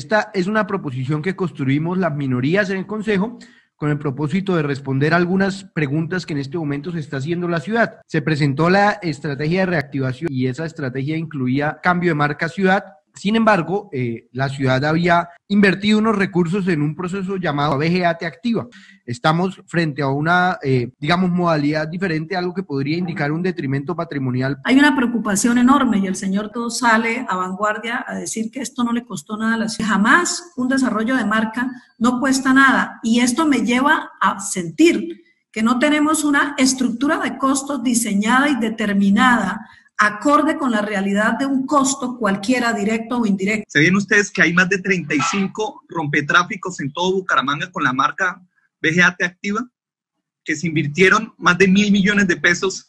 Esta es una proposición que construimos las minorías en el Consejo con el propósito de responder algunas preguntas que en este momento se está haciendo la ciudad. Se presentó la estrategia de reactivación y esa estrategia incluía cambio de marca ciudad, sin embargo, eh, la ciudad había invertido unos recursos en un proceso llamado VGAT Activa. Estamos frente a una, eh, digamos, modalidad diferente, algo que podría indicar un detrimento patrimonial. Hay una preocupación enorme y el señor todo sale a vanguardia a decir que esto no le costó nada a la ciudad. Jamás un desarrollo de marca no cuesta nada y esto me lleva a sentir que no tenemos una estructura de costos diseñada y determinada acorde con la realidad de un costo cualquiera, directo o indirecto. ¿Se ven ustedes que hay más de 35 rompetráficos en todo Bucaramanga con la marca BGAT Activa? Que se invirtieron más de mil millones de pesos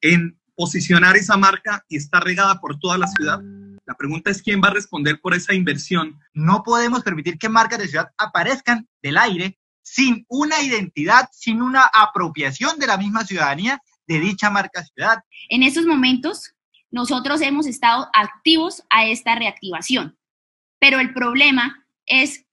en posicionar esa marca y está regada por toda la ciudad. La pregunta es quién va a responder por esa inversión. No podemos permitir que marcas de ciudad aparezcan del aire sin una identidad, sin una apropiación de la misma ciudadanía de dicha marca ciudad. En estos momentos, nosotros hemos estado activos a esta reactivación, pero el problema es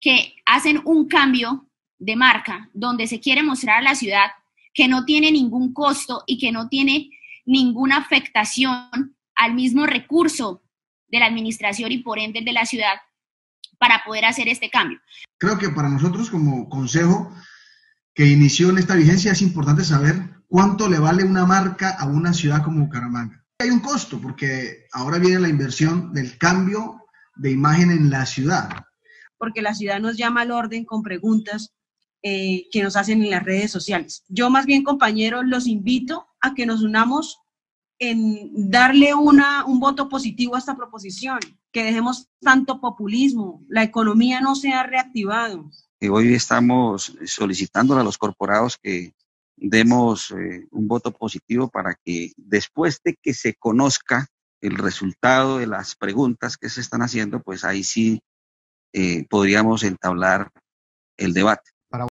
que hacen un cambio de marca donde se quiere mostrar a la ciudad que no tiene ningún costo y que no tiene ninguna afectación al mismo recurso de la administración y por ende de la ciudad para poder hacer este cambio. Creo que para nosotros como consejo que inició en esta vigencia es importante saber ¿Cuánto le vale una marca a una ciudad como Bucaramanga? Hay un costo porque ahora viene la inversión del cambio de imagen en la ciudad. Porque la ciudad nos llama al orden con preguntas eh, que nos hacen en las redes sociales. Yo más bien, compañeros, los invito a que nos unamos en darle una, un voto positivo a esta proposición, que dejemos tanto populismo, la economía no se ha reactivado. Hoy estamos solicitando a los corporados que demos eh, un voto positivo para que después de que se conozca el resultado de las preguntas que se están haciendo, pues ahí sí eh, podríamos entablar el debate.